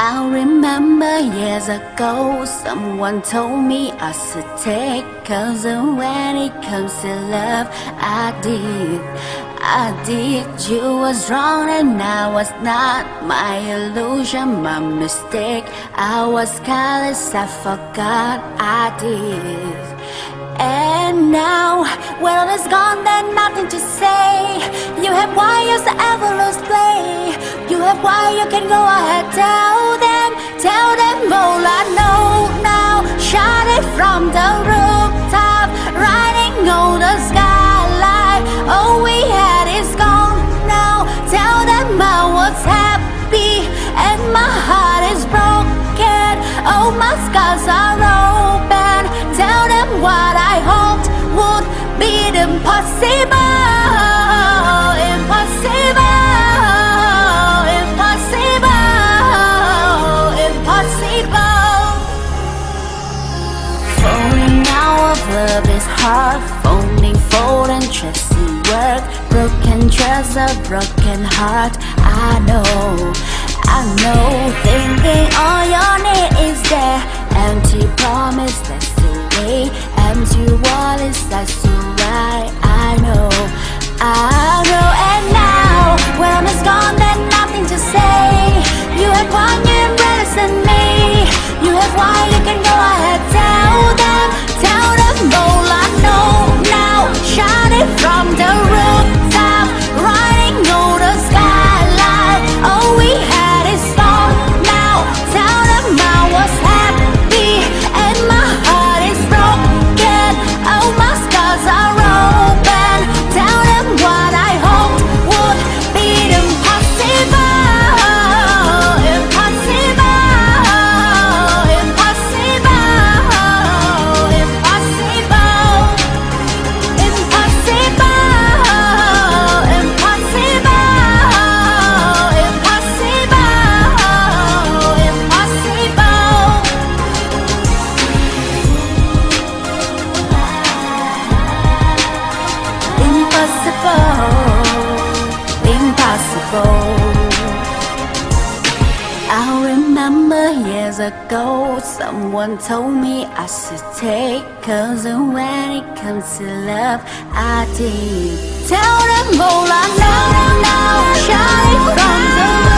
I remember years ago someone told me I should take Cause when it comes to love I did. I did. You was wrong and I was not. My illusion, my mistake. I was careless, I forgot I did. And now when is gone there's nothing to say. You have why you ever lose play. You have why you can go ahead Tell from the rooftop Riding on the skyline All we had is gone. Now Tell them I was happy And my heart is broken. All my scars are open love is hard. Phoning fold and stressing work. Broken trust, a broken heart. I know, I know. Thinking all your need is there. Empty promise, that's the way. Empty wallet, that's the right I know, I know Impossible, impossible. I remember years ago someone told me I should take Cause when it comes to love I did. Tell them all I know now Shining from the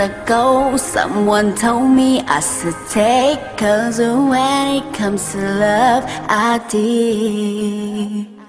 ago someone told me I should take Cause when it comes to love. I did